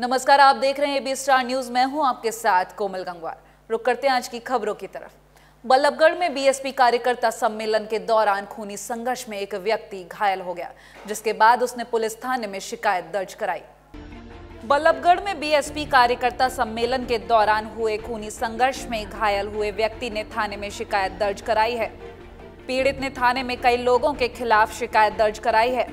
नमस्कार, आप देख रहे हैं एबी स्टार न्यूज़। मैं हूँ आपके साथ कोमल गंगवार। रुक करते हैं आज की खबरों की तरफ़। बल्लभगढ़ में बीएसपी कार्यकर्ता सम्मेलन के दौरान खूनी संघर्ष में एक व्यक्ति घायल हो गया, जिसके बाद उसने पुलिस थाने में शिकायत दर्ज कराई। बल्लभगढ़ में बीएसपी कार्यकर्ता सम्मेलन के दौरान हुए खूनी संघर्ष में घायल हुए व्यक्ति ने थाने में शिकायत दर्ज कराई है। पीड़ित ने थाने में कई लोगों के खिलाफ शिकायत दर्ज कराई है।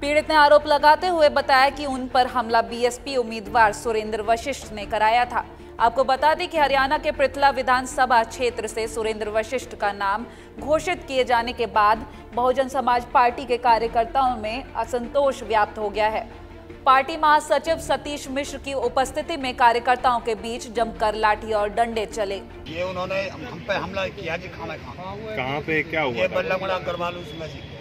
पीड़ित ने आरोप लगाते हुए बताया कि उन पर हमला बीएसपी उम्मीदवार सुरेंद्र वशिष्ठ ने कराया था। आपको बता दें कि हरियाणा के पृथला विधानसभा क्षेत्र से सुरेंद्र वशिष्ठ का नाम घोषित किए जाने के बाद बहुजन समाज पार्टी के कार्यकर्ताओं में असंतोष व्याप्त हो गया है। पार्टी महासचिव सतीश मिश्र की उपस्थिति में कार्यकर्ताओं के बीच जमकर लाठी और डंडे चले। ये उन्होंने हम पे हमला किया जी खाना कहाँ पे क्या हुआ ये बल्ला जी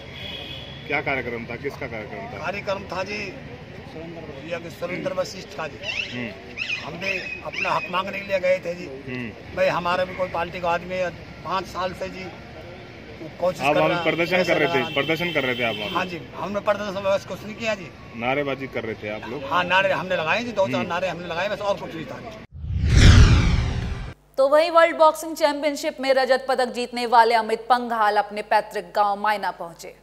क्या कार्यक्रम था? किसका कार्यक्रम था? कार्यक्रम था जी सुरेंद्र वशिष्ठ का जी। हम्म, हमने अपना हक मांगने के लिए गए थे जी। हम्म। भाई हमारे भी कोई पार्टी का आदमी है पाँच साल से जी वो आप कर वहाँ रहा पे है, प्रदर्शन कर रहे थे? प्रदर्शन कर रहे थे आप हाँ जी हमने प्रदर्शन बस कुछ नहीं किया जी। नारेबाजी कर रहे थे आप लोग? हाँ नारे हमने लगाए जी दो चार नारे हमने लगाए बस और कुछ नहीं था तो वहीं वर्ल्ड बॉक्सिंग चैंपियनशिप में रजत पदक जीतने वाले अमित पंघाल अपने पैतृक गाँव मायना पहुँचे।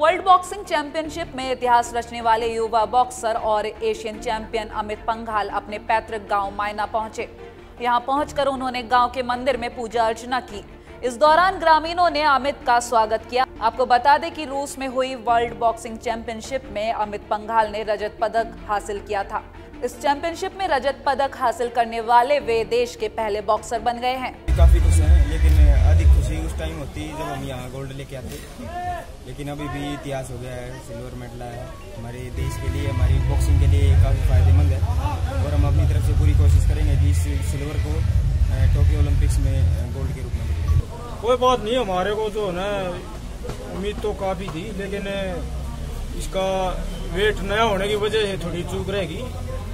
वर्ल्ड बॉक्सिंग चैंपियनशिप में इतिहास रचने वाले युवा बॉक्सर और एशियन चैंपियन अमित पंघाल अपने पैतृक गाँव मायना पहुँचे। यहाँ पहुंचकर उन्होंने गाँव के मंदिर में पूजा अर्चना की। इस दौरान ग्रामीणों ने अमित का स्वागत किया। आपको बता दें कि रूस में हुई वर्ल्ड बॉक्सिंग चैंपियनशिप में अमित पंघाल ने रजत पदक हासिल किया था। इस चैंपियनशिप में रजत पदक हासिल करने वाले वे देश के पहले बॉक्सर बन गए हैं। काफ़ी खुश हैं, लेकिन अधिक खुशी उस टाइम होती जब हम यहाँ गोल्ड लेके आते। लेकिन अभी भी इतिहास हो गया है सिल्वर मेडल है। हमारे देश के लिए, हमारी बॉक्सिंग के लिए काफ़ी फ़ायदेमंद है। और हम अपनी तरफ़ से पूरी कोशिश करेंगे कि इस सिल्वर को टोक्यो ओलंपिक्स में गोल्ड के रूप में कोई बात नहीं, हमारे को जो है उम्मीद तो काफ़ी थी, लेकिन इसका वेट नया होने की वजह से थोड़ी चूक रहेगी।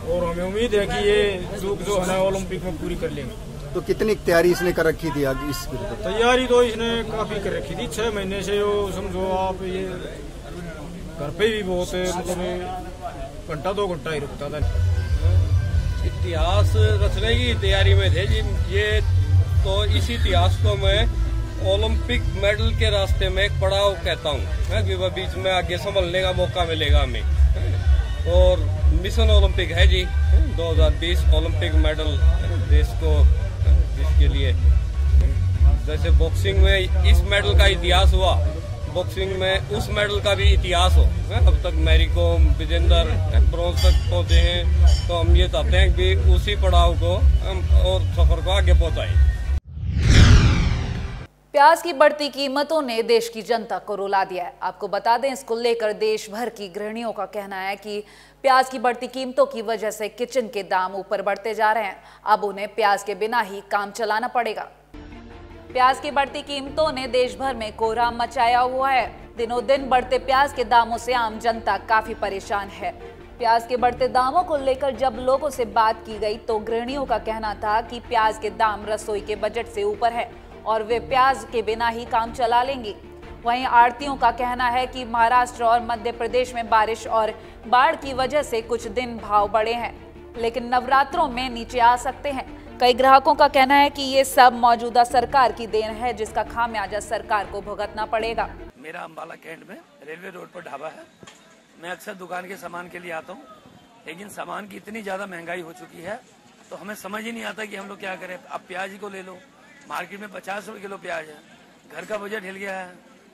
और हमें उम्मीद है कि ये चूक जो है ओलंपिक में पूरी कर लेंगे। तो कितनी तैयारी इसने कर रखी थी आगे इस तैयारी तो इसने काफ़ी कर रखी थी छह महीने से वो समझो आप ये घर पे भी बहुत मतलब घंटा दो घंटा ही रुकता था। इतिहास रचने की तैयारी में थे जी ये तो इस इतिहास को मैं ओलंपिक मेडल के रास्ते में एक पड़ाव कहता हूँ बीच में आगे संभलने का मौका मिलेगा हमें। और मिशन ओलंपिक है जी 2020 ओलंपिक मेडल देश को लिए जैसे बॉक्सिंग में इस मेडल का इतिहास हुआ बॉक्सिंग में उस मेडल का भी इतिहास हो अब तक मैरी कॉम विजेंदर ब्रॉन्ज तक पहुँचे हैं तो हम ये चाहते हैं कि उसी पड़ाव को और सफ़र को आगे पहुंचाएँ। प्याज की बढ़ती कीमतों ने देश की जनता को रुला दिया है। आपको बता दें, इसको लेकर देश भर की गृहणियों का कहना है कि प्याज की बढ़ती कीमतों की वजह से किचन के दाम ऊपर बढ़ते जा रहे हैं। अब उन्हें प्याज के बिना ही काम चलाना पड़ेगा। प्याज की बढ़ती कीमतों ने देश भर में कोहराम मचाया हुआ है। दिनों दिन बढ़ते प्याज के दामों से आम जनता काफ़ी परेशान है। प्याज के बढ़ते दामों को लेकर जब लोगों से बात की गई तो गृहणियों का कहना था कि प्याज के दाम रसोई के बजट से ऊपर है। और वे प्याज के बिना ही काम चला लेंगी। वहीं आड़तियों का कहना है कि महाराष्ट्र और मध्य प्रदेश में बारिश और बाढ़ की वजह से कुछ दिन भाव बढ़े हैं, लेकिन नवरात्रों में नीचे आ सकते हैं। कई ग्राहकों का कहना है कि ये सब मौजूदा सरकार की देन है, जिसका खामियाजा सरकार को भुगतना पड़ेगा। मेरा अम्बाला कैंट में रेलवे रोड पर ढाबा है। मैं अक्सर दुकान के सामान के लिए आता हूँ, लेकिन सामान की इतनी ज़्यादा महँगाई हो चुकी है तो हमें समझ ही नहीं आता कि हम लोग क्या करें। आप प्याज को ले लो मार्केट में पचास रुपए किलो प्याज है। घर का बजट हिल गया है,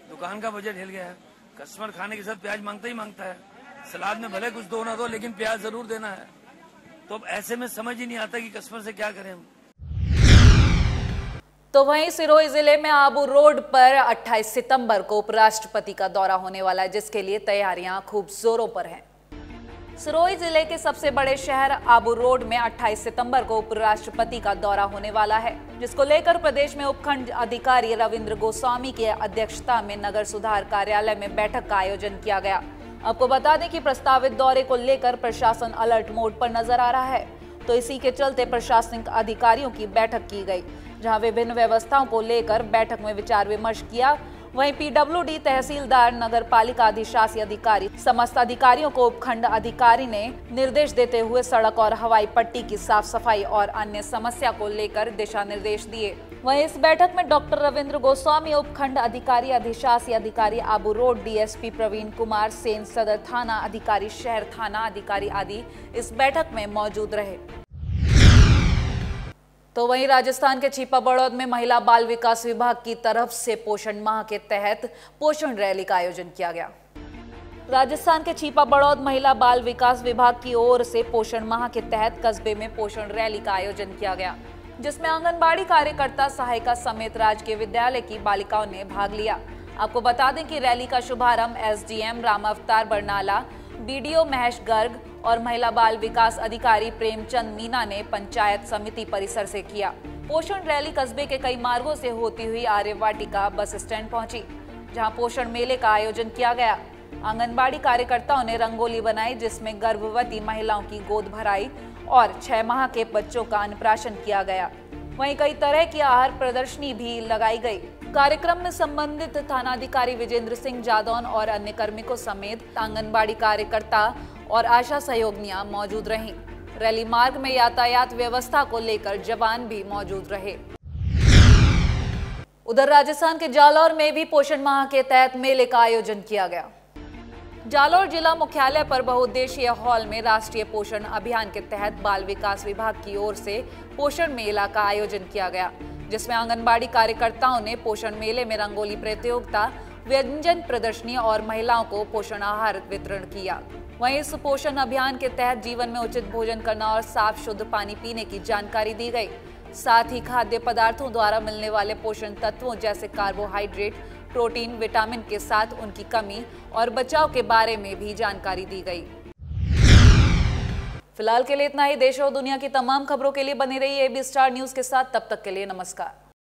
दुकान का बजट हिल गया है। कस्टमर खाने के साथ प्याज माँगता ही माँगता है। सलाद में भले कुछ दो ना दो, लेकिन प्याज ज़रूर देना है। तो अब ऐसे में समझ ही नहीं आता कि कस्टमर से क्या करें हम। तो वहीं सिरोही ज़िले में आबू रोड पर 28 सितंबर को उपराष्ट्रपति का दौरा होने वाला है, जिसके लिए तैयारियाँ खूब जोरों पर हैं। सिरोही ज़िले के सबसे बड़े शहर आबू रोड में 28 सितंबर को उपराष्ट्रपति का दौरा होने वाला है, जिसको लेकर प्रदेश में उपखंड अधिकारी रविंद्र गोस्वामी की अध्यक्षता में नगर सुधार कार्यालय में बैठक का आयोजन किया गया। आपको बता दें कि प्रस्तावित दौरे को लेकर प्रशासन अलर्ट मोड पर नज़र आ रहा है तो इसी के चलते प्रशासनिक अधिकारियों की बैठक की गई, जहाँ विभिन्न व्यवस्थाओं को लेकर बैठक में विचार विमर्श किया वहीं पीडब्ल्यूडी तहसीलदार नगर पालिका अधिशासी अधिकारी समस्त अधिकारियों को उपखंड अधिकारी ने निर्देश देते हुए सड़क और हवाई पट्टी की साफ़ सफ़ाई और अन्य समस्या को लेकर दिशा निर्देश दिए। वहीं इस बैठक में डॉक्टर रविंद्र गोस्वामी, उपखंड अधिकारी अधिशासी अधिकारी, आबू रोड डीएसपी प्रवीण कुमार, सेन सदर थाना अधिकारी, शहर थाना अधिकारी आदि इस बैठक में मौजूद रहे। तो वहीं राजस्थान के छिपा बड़ौद में महिला बाल विकास विभाग की तरफ़ से पोषण माह के तहत पोषण रैली का आयोजन किया गया। राजस्थान के छिपा बड़ौद महिला बाल विकास विभाग की ओर से पोषण माह के तहत कस्बे में पोषण रैली का आयोजन किया गया, जिसमें आंगनबाड़ी कार्यकर्ता सहायिका समेत राजकीय विद्यालय की बालिकाओं ने भाग लिया। आपको बता दें कि रैली का शुभारंभ एसडीएम राम अवतार बरनाला, बीडीओ महेश गर्ग और महिला बाल विकास अधिकारी प्रेमचंद मीना ने पंचायत समिति परिसर से किया। पोषण रैली कस्बे के कई मार्गों से होती हुई आर्यवाटिका बस स्टैंड पहुँची, जहाँ पोषण मेले का आयोजन किया गया। आंगनबाड़ी कार्यकर्ताओं ने रंगोली बनाई, जिसमें गर्भवती महिलाओं की गोद भराई और छह माह के बच्चों का अन्नप्राशन किया गया। वहीं कई तरह की आहार प्रदर्शनी भी लगाई गई। कार्यक्रम में संबंधित थानाधिकारी विजेंद्र सिंह जादौन और अन्य कार्मिकों समेत आंगनबाड़ी कार्यकर्ता और आशा सहयोगियाँ मौजूद रहीं। रैली मार्ग में यातायात व्यवस्था को लेकर जवान भी मौजूद रहे। उधर राजस्थान के जालौर में भी पोषण माह के तहत मेले का आयोजन किया गया। जालौर जिला मुख्यालय पर बहुउद्देशीय हॉल में राष्ट्रीय पोषण अभियान के तहत बाल विकास विभाग की ओर से पोषण मेला का आयोजन किया गया। जिसमें आंगनबाड़ी कार्यकर्ताओं ने पोषण मेले में रंगोली प्रतियोगिता, व्यंजन प्रदर्शनी और महिलाओं को पोषण आहार वितरण किया। वहीं इस पोषण अभियान के तहत जीवन में उचित भोजन करना और साफ़ शुद्ध पानी पीने की जानकारी दी गई। साथ ही खाद्य पदार्थों द्वारा मिलने वाले पोषण तत्वों जैसे कार्बोहाइड्रेट, प्रोटीन, विटामिन के साथ उनकी कमी और बचाव के बारे में भी जानकारी दी गई। फ़िलहाल के लिए इतना ही। देश और दुनिया की तमाम खबरों के लिए बनी रही एबी स्टार न्यूज़ के साथ। तब तक के लिए नमस्कार।